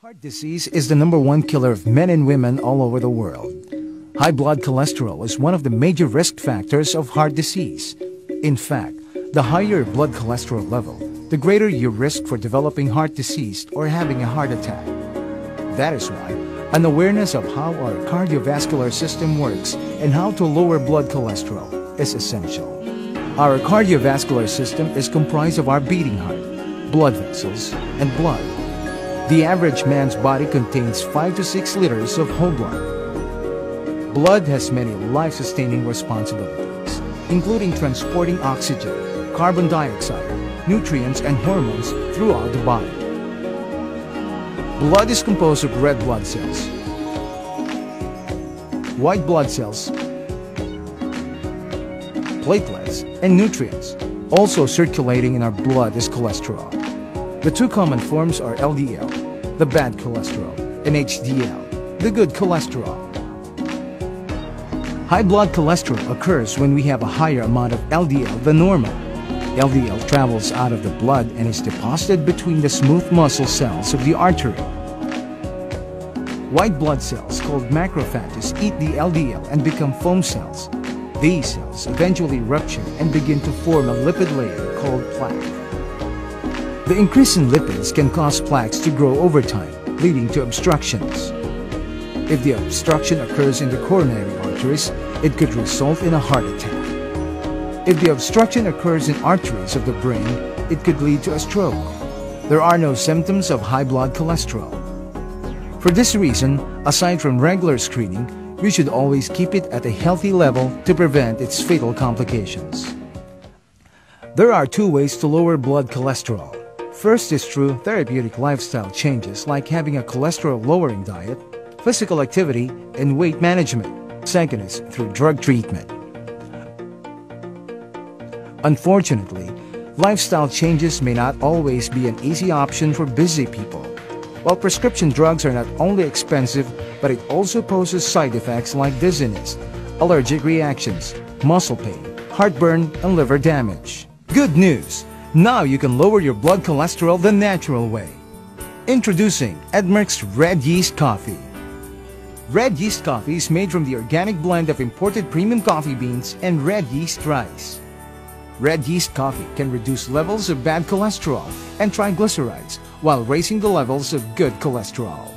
Heart disease is the number one killer of men and women all over the world. High blood cholesterol is one of the major risk factors of heart disease. In fact, the higher your blood cholesterol level, the greater your risk for developing heart disease or having a heart attack. That is why an awareness of how our cardiovascular system works and how to lower blood cholesterol is essential. Our cardiovascular system is comprised of our beating heart, blood vessels, and blood. The average man's body contains 5 to 6 liters of whole blood. Blood has many life-sustaining responsibilities, including transporting oxygen, carbon dioxide, nutrients, and hormones throughout the body. Blood is composed of red blood cells, white blood cells, platelets, and nutrients. Also circulating in our blood is cholesterol. The two common forms are LDL, the bad cholesterol, and HDL, the good cholesterol. High blood cholesterol occurs when we have a higher amount of LDL than normal. LDL travels out of the blood and is deposited between the smooth muscle cells of the artery. White blood cells, called macrophages, eat the LDL and become foam cells. These cells eventually rupture and begin to form a lipid layer called plaque. The increase in lipids can cause plaques to grow over time, leading to obstructions. If the obstruction occurs in the coronary arteries, it could result in a heart attack. If the obstruction occurs in arteries of the brain, it could lead to a stroke. There are no symptoms of high blood cholesterol. For this reason, aside from regular screening, we should always keep it at a healthy level to prevent its fatal complications. There are two ways to lower blood cholesterol. First is through therapeutic lifestyle changes like having a cholesterol-lowering diet, physical activity, and weight management. Second is through drug treatment. Unfortunately, lifestyle changes may not always be an easy option for busy people. While prescription drugs are not only expensive, but it also poses side effects like dizziness, allergic reactions, muscle pain, heartburn, and liver damage. Good news! Now you can lower your blood cholesterol the natural way. Introducing Edmark's Red Yeast Coffee. Red yeast coffee is made from the organic blend of imported premium coffee beans and red yeast rice. Red yeast coffee can reduce levels of bad cholesterol and triglycerides while raising the levels of good cholesterol.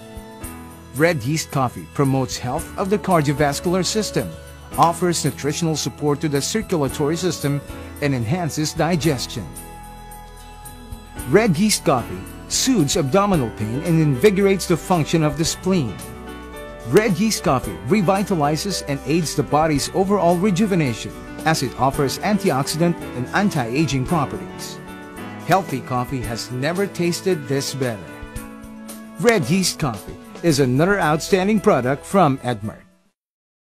Red yeast coffee promotes health of the cardiovascular system, offers nutritional support to the circulatory system, and enhances digestion. Red yeast coffee soothes abdominal pain and invigorates the function of the spleen. Red yeast coffee revitalizes and aids the body's overall rejuvenation as it offers antioxidant and anti-aging properties. Healthy coffee has never tasted this better. Red yeast coffee is another outstanding product from Edmark.